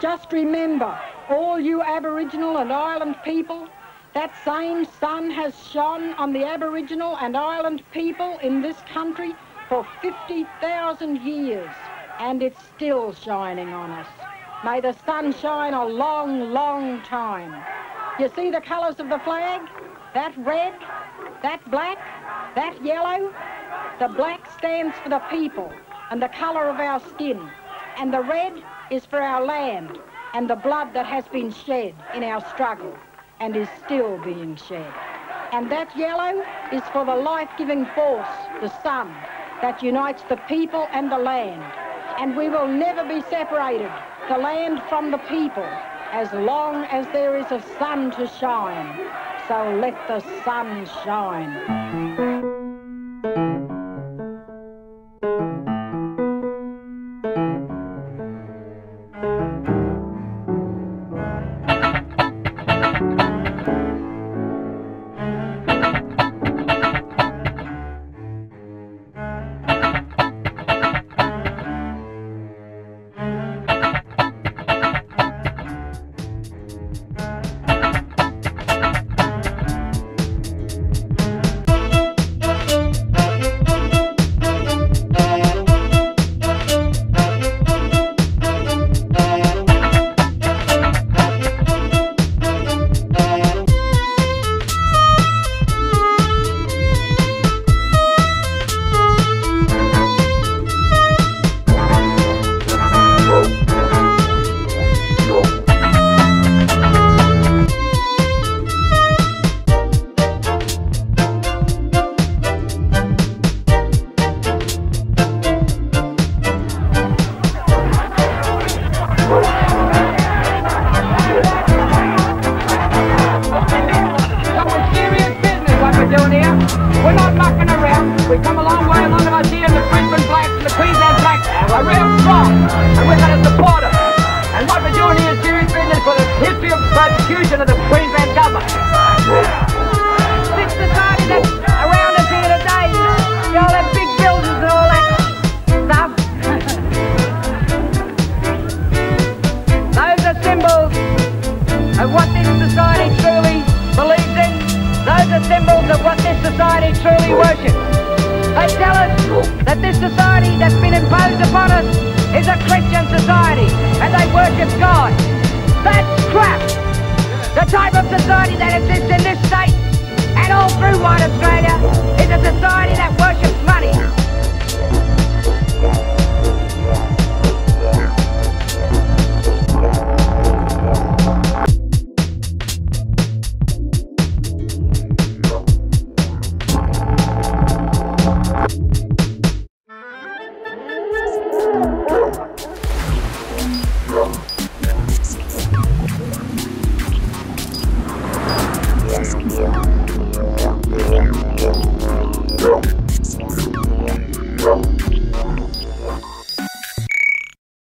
just remember, all you Aboriginal and island people, that same sun has shone on the Aboriginal and island people in this country for 50,000 years, and it's still shining on us. May the sun shine a long, long time. You see the colours of the flag? That red, that black, that yellow. The black stands for the people and the colour of our skin. And the red is for our land and the blood that has been shed in our struggle and is still being shed. And that yellow is for the life-giving force, the sun, that unites the people and the land. And we will never be separated, the land from the people, as long as there is a sun to shine. So let the sun shine. down here. We're not knocking around. We've come a long way. A lot of us here in the Brisbane Blacks and the Queensland Blacks are real strong. And we're going a supporter. And what we're doing here is serious business for the history of persecution of the what this society truly worships. They tell us that this society that's been imposed upon us is a Christian society and they worship God. That's crap! The type of society that exists in this state and all through white Australia is a society that worships